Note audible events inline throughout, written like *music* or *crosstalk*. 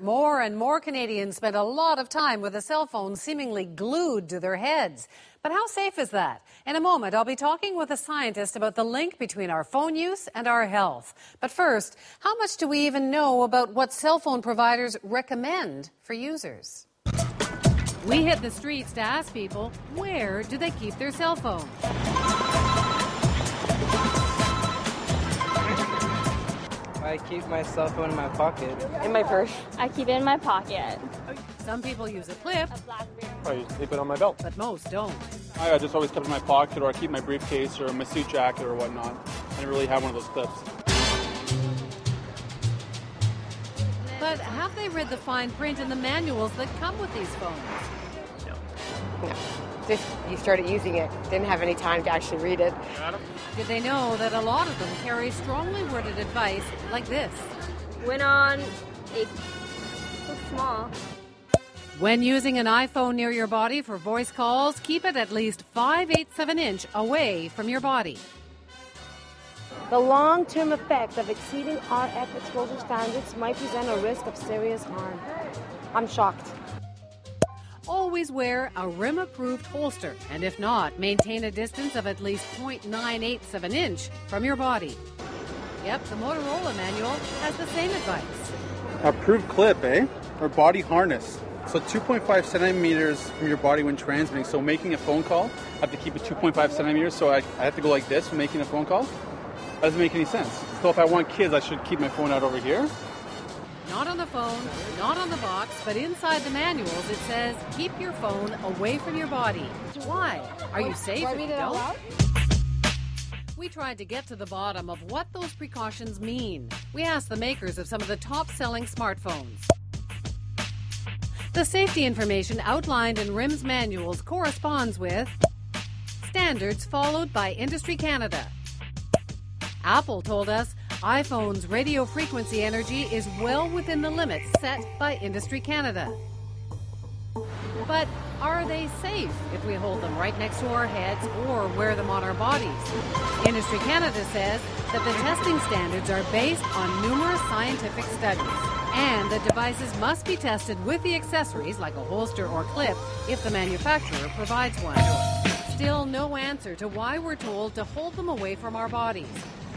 More and more Canadians spend a lot of time with a cell phone seemingly glued to their heads. But how safe is that? In a moment, I'll be talking with a scientist about the link between our phone use and our health. But first, how much do we even know about what cell phone providers recommend for users? We hit the streets to ask people where do they keep their cell phone? I keep my cell phone in my pocket. In my purse. I keep it in my pocket. Some people use a clip. I keep it on my belt. But most don't. I, I just always keep it in my pocket or I keep my briefcase or my suit jacket or whatnot. I didn't really have one of those clips. But have they read the fine print in the manuals that come with these phones? No. Just you started using it, didn't have any time to actually read it. Did they know that a lot of them carry strongly worded advice like this? When on a so small. When using an iPhone near your body for voice calls, keep it at least 5 eighths of an inch away from your body. The long term effect of exceeding RF exposure standards might present a risk of serious harm. I'm shocked. Always wear a RIM approved holster, and if not, maintain a distance of at least 0.9 of an inch from your body. Yep, the Motorola manual has the same advice. Approved clip, eh? Or body harness. So 2.5 centimeters from your body when transmitting. So making a phone call, I have to keep it 2.5 centimeters. So I, I have to go like this when making a phone call. That doesn't make any sense. So if I want kids, I should keep my phone out over here. Not on the phone, not on the box, but inside the manuals it says keep your phone away from your body. Why? Are you safe if you don't? We tried to get to the bottom of what those precautions mean. We asked the makers of some of the top selling smartphones. The safety information outlined in RIM's manuals corresponds with standards followed by Industry Canada. Apple told us iPhone's radio frequency energy is well within the limits set by Industry Canada. But are they safe if we hold them right next to our heads or wear them on our bodies? Industry Canada says that the testing standards are based on numerous scientific studies. And the devices must be tested with the accessories like a holster or clip if the manufacturer provides one. Still no answer to why we're told to hold them away from our bodies.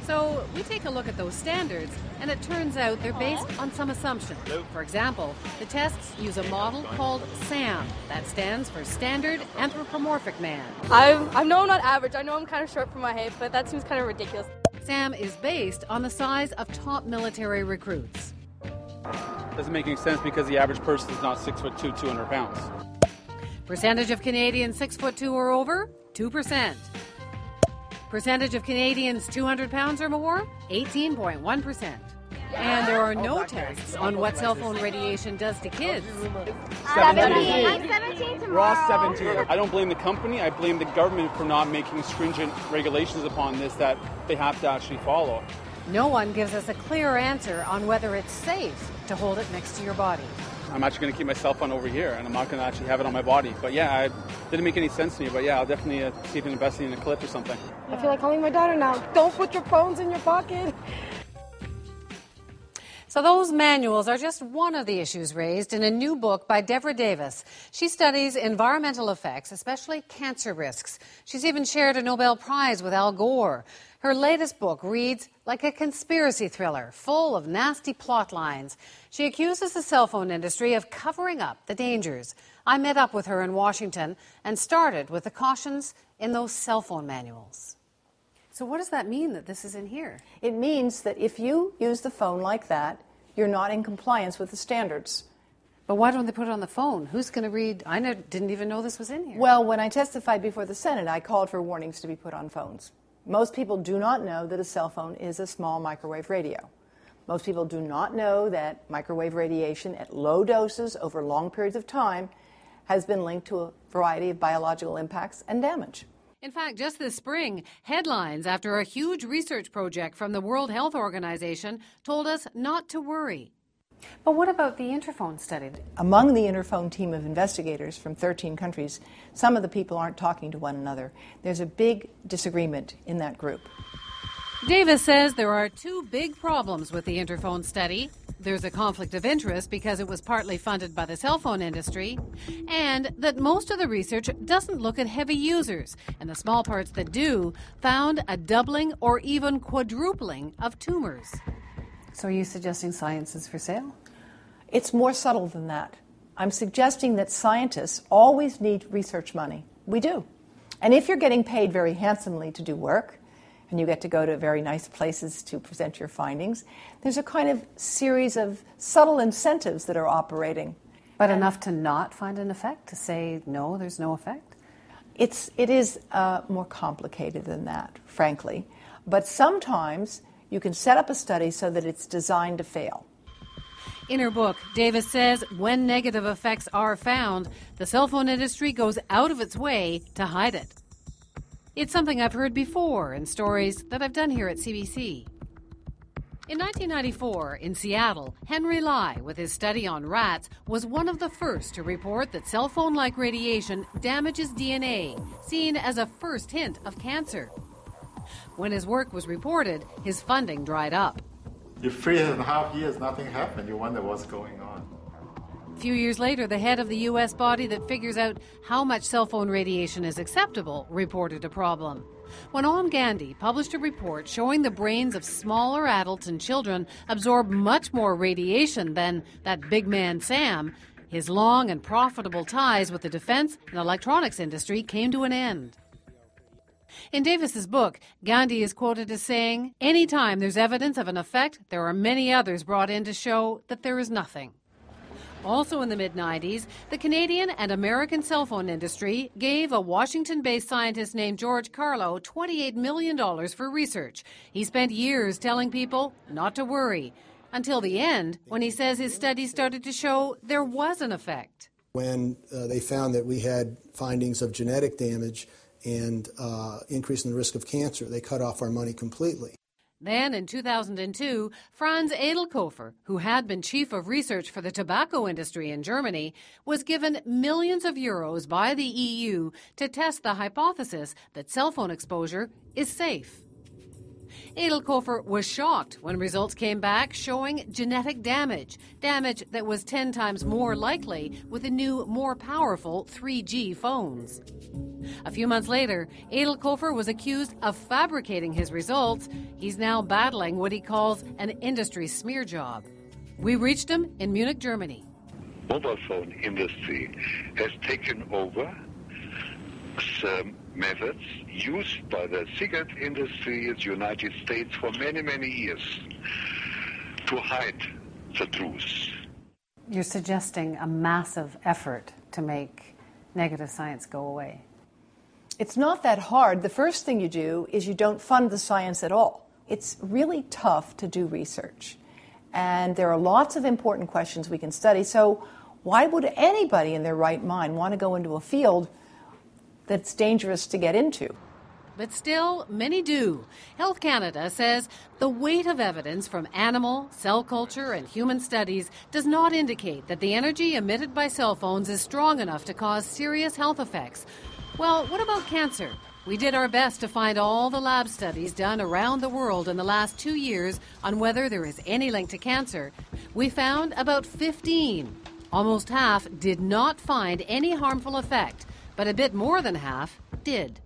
So we take a look at those standards, and it turns out they're based on some assumptions. For example, the tests use a model called SAM. That stands for Standard Anthropomorphic Man. I'm, I know I'm not average. I know I'm kind of short for my height, but that seems kind of ridiculous. SAM is based on the size of top military recruits. Doesn't make any sense because the average person is not six foot two, 200 pounds. Percentage of Canadians six foot two or over? 2%. Percentage of Canadians 200 pounds or more? 18.1%. And there are no tests on what cell phone radiation does to kids. 17. I'm 17 tomorrow. Ross 17. I don't blame the company. I blame the government for not making stringent regulations upon this that they have to actually follow. No one gives us a clear answer on whether it's safe to hold it next to your body. I'm actually going to keep my cell phone over here, and I'm not going to actually have it on my body. But yeah, it didn't make any sense to me. But yeah, I'll definitely uh, see if investing in a clip or something. I feel like calling my daughter now. Don't put your phones in your pocket. So those manuals are just one of the issues raised in a new book by Devra Davis. She studies environmental effects, especially cancer risks. She's even shared a Nobel Prize with Al Gore. Her latest book reads like a conspiracy thriller, full of nasty plot lines. She accuses the cell phone industry of covering up the dangers. I met up with her in Washington and started with the cautions in those cell phone manuals. So, what does that mean that this is in here? It means that if you use the phone like that, you're not in compliance with the standards. But why don't they put it on the phone? Who's going to read? I didn't even know this was in here. Well, when I testified before the Senate, I called for warnings to be put on phones. Most people do not know that a cell phone is a small microwave radio. Most people do not know that microwave radiation at low doses over long periods of time has been linked to a variety of biological impacts and damage. In fact, just this spring, headlines after a huge research project from the World Health Organization told us not to worry. But what about the Interphone study? Among the Interphone team of investigators from 13 countries, some of the people aren't talking to one another. There's a big disagreement in that group. Davis says there are two big problems with the Interphone study. There's a conflict of interest because it was partly funded by the cell phone industry, and that most of the research doesn't look at heavy users, and the small parts that do found a doubling or even quadrupling of tumors. So, are you suggesting science is for sale? It's more subtle than that. I'm suggesting that scientists always need research money. We do. And if you're getting paid very handsomely to do work, and you get to go to very nice places to present your findings, there's a kind of series of subtle incentives that are operating. But and enough to not find an effect, to say, no, there's no effect? It's, it is uh, more complicated than that, frankly. But sometimes you can set up a study so that it's designed to fail. In her book, Davis says when negative effects are found, the cell phone industry goes out of its way to hide it. It's something I've heard before in stories that I've done here at CBC. In 1994, in Seattle, Henry Lai, with his study on rats, was one of the first to report that cell phone like radiation damages DNA, seen as a first hint of cancer. When his work was reported, his funding dried up. If three and a half years nothing happened, you wonder what's going. A few years later, the head of the U.S. body that figures out how much cell phone radiation is acceptable reported a problem. When Om Gandhi published a report showing the brains of smaller adults and children absorb much more radiation than that big man Sam, his long and profitable ties with the defense and electronics industry came to an end. In Davis's book, Gandhi is quoted as saying, Anytime there's evidence of an effect, there are many others brought in to show that there is nothing. Also in the mid 90s, the Canadian and American cell phone industry gave a Washington based scientist named George Carlo $28 million for research. He spent years telling people not to worry, until the end, when he says his studies started to show there was an effect. When uh, they found that we had findings of genetic damage and uh, increase in the risk of cancer, they cut off our money completely. Then in 2002, Franz Adlkofer, who had been chief of research for the tobacco industry in Germany, was given millions of euros by the EU to test the hypothesis that cell phone exposure is safe. Adlkofer was shocked when results came back showing genetic damage, damage that was 10 times more likely with the new, more powerful 3G phones. A few months later, Adlkofer was accused of fabricating his results. He's now battling what he calls an industry smear job. We reached him in Munich, Germany. Mobile phone industry has taken over some um, methods used by the cigarette industry in the United States for many, many years to hide the truth. You're suggesting a massive effort to make negative science go away. It's not that hard. The first thing you do is you don't fund the science at all. It's really tough to do research. And there are lots of important questions we can study. So, why would anybody in their right mind want to go into a field that's dangerous to get into? But still, many do. Health Canada says the weight of evidence from animal, cell culture, and human studies does not indicate that the energy emitted by cell phones is strong enough to cause serious health effects, well, what about cancer? We did our best to find all the lab studies done around the world in the last two years on whether there is any link to cancer. We found about 15. Almost half did not find any harmful effect, but a bit more than half did.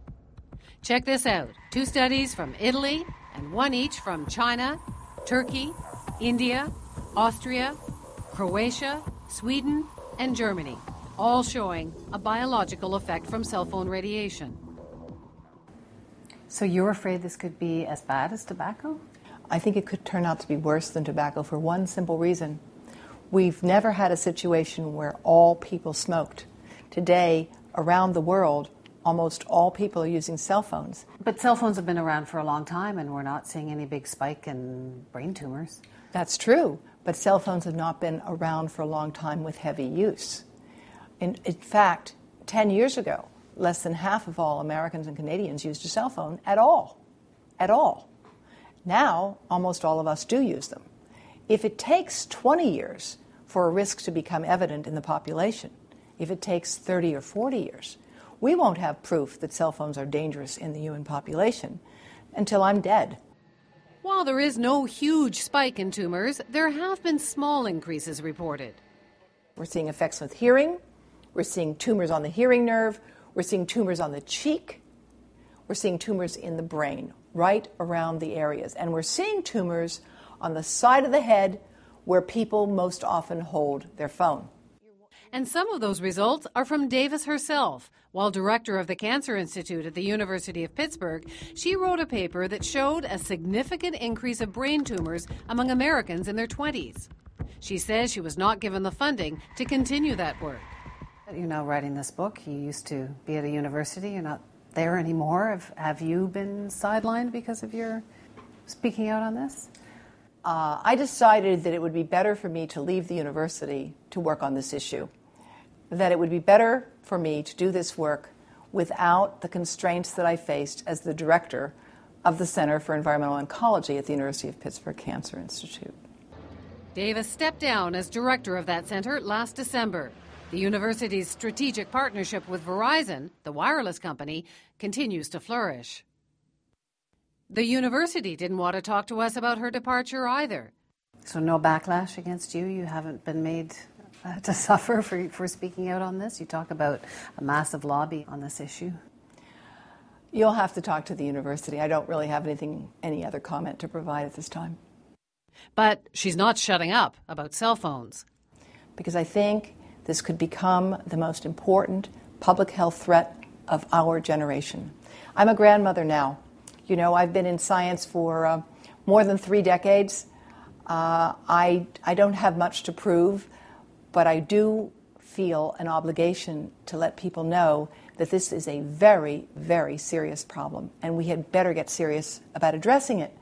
Check this out two studies from Italy and one each from China, Turkey, India, Austria, Croatia, Sweden, and Germany all showing a biological effect from cell phone radiation. So you're afraid this could be as bad as tobacco? I think it could turn out to be worse than tobacco for one simple reason. We've never had a situation where all people smoked. Today, around the world, almost all people are using cell phones. But cell phones have been around for a long time, and we're not seeing any big spike in brain tumors. That's true, but cell phones have not been around for a long time with heavy use. In, in fact, 10 years ago, less than half of all Americans and Canadians used a cell phone at all. At all. Now, almost all of us do use them. If it takes 20 years for a risk to become evident in the population, if it takes 30 or 40 years, we won't have proof that cell phones are dangerous in the human population until I'm dead. While there is no huge spike in tumors, there have been small increases reported. We're seeing effects with hearing, we're seeing tumors on the hearing nerve, we're seeing tumors on the cheek, we're seeing tumors in the brain, right around the areas. And we're seeing tumors on the side of the head where people most often hold their phone. And some of those results are from Davis herself. While director of the Cancer Institute at the University of Pittsburgh, she wrote a paper that showed a significant increase of brain tumors among Americans in their 20s. She says she was not given the funding to continue that work. You're now writing this book. You used to be at a university. You're not there anymore. Have, have you been sidelined because of your speaking out on this? Uh, I decided that it would be better for me to leave the university to work on this issue. That it would be better for me to do this work without the constraints that I faced as the director of the Center for Environmental Oncology at the University of Pittsburgh Cancer Institute. Davis stepped down as director of that center last December. The university's strategic partnership with Verizon, the wireless company, continues to flourish. The university didn't want to talk to us about her departure either. So, no backlash against you? You haven't been made uh, *laughs* to suffer for, for speaking out on this? You talk about a massive lobby on this issue. You'll have to talk to the university. I don't really have anything, any other comment to provide at this time. But she's not shutting up about cell phones. Because I think this could become the most important public health threat of our generation. I'm a grandmother now. You know, I've been in science for uh, more than three decades. Uh, I, I don't have much to prove, but I do feel an obligation to let people know that this is a very, very serious problem, and we had better get serious about addressing it.